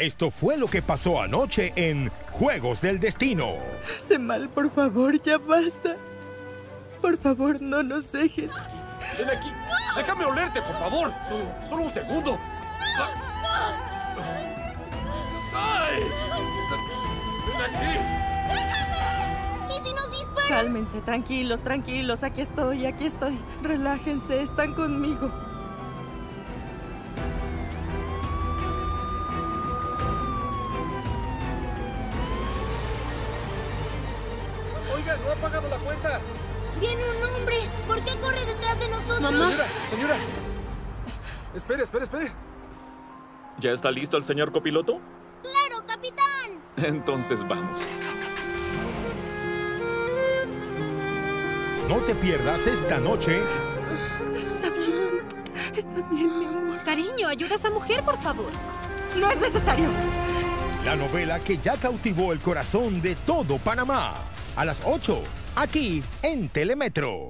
Esto fue lo que pasó anoche en Juegos del Destino. Hace mal, por favor, ya basta. Por favor, no nos dejes. Ven aquí. Déjame olerte, por favor. Solo, solo un segundo. ¡Ay! ¡Ven aquí! ¿Y si nos disparan? Cálmense, tranquilos, tranquilos. Aquí estoy, aquí estoy. Relájense, están conmigo. Oiga, no ha pagado la cuenta. Viene un hombre. ¿Por qué corre detrás de nosotros? Mamá. Señora, señora. Espere, espere, espere. ¿Ya está listo el señor copiloto? Claro, capitán. Entonces vamos. No te pierdas esta noche Está bien. Está bien, mi amor. Cariño, ayuda a esa mujer, por favor. No es necesario. la novela que ya cautivó el corazón de todo Panamá. A las 8, aquí en Telemetro.